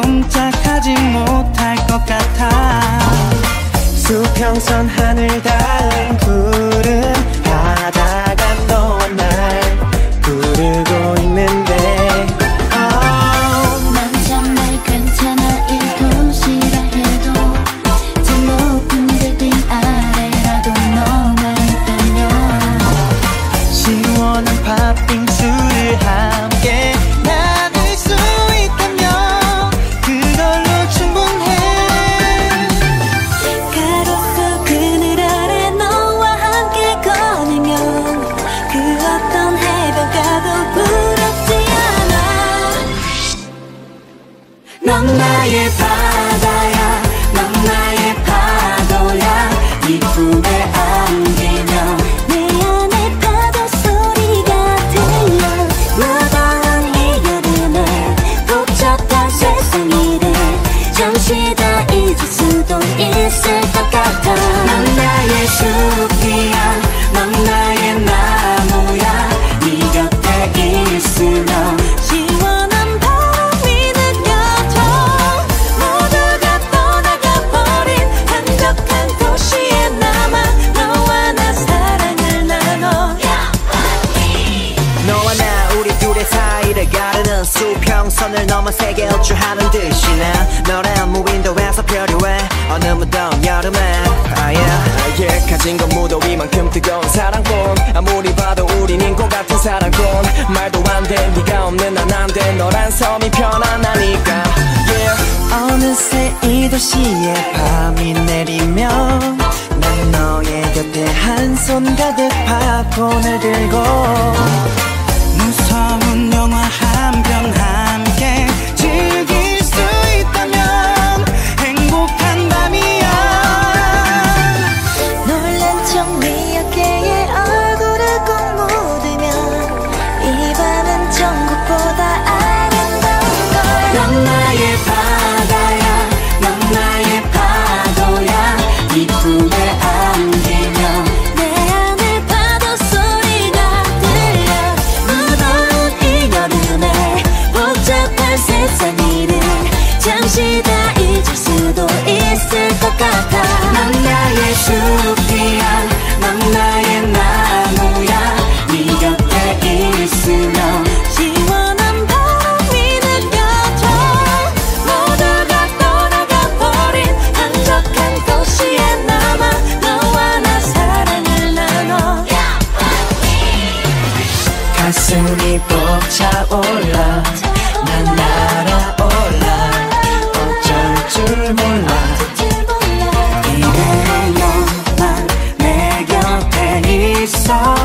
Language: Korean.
꼼짝하지 못할 것 같아. 수평선 하늘 닿은 구름 바다 넌 나의 밤. 지평선을 넘어 세계 어주하는 듯이네. 너란 무인도에서 별이 왜 어느 무더운 여름에. 아예 oh, 가진 건 무더위만큼 뜨거운 사랑꾼 아무리 봐도 우린 인고 같은 사랑꾼 말도 안돼 네가 없는 난 안돼. 너란 섬이 편안하니까 yeah. 어느새 이 도시에 밤이 내리면 난 너의 곁에 한 손 가득 팝콘을 들고 가슴이 벅차올라. 난 날아올라. 어쩔 줄 몰라. 이대로 너만 내 곁에 있어.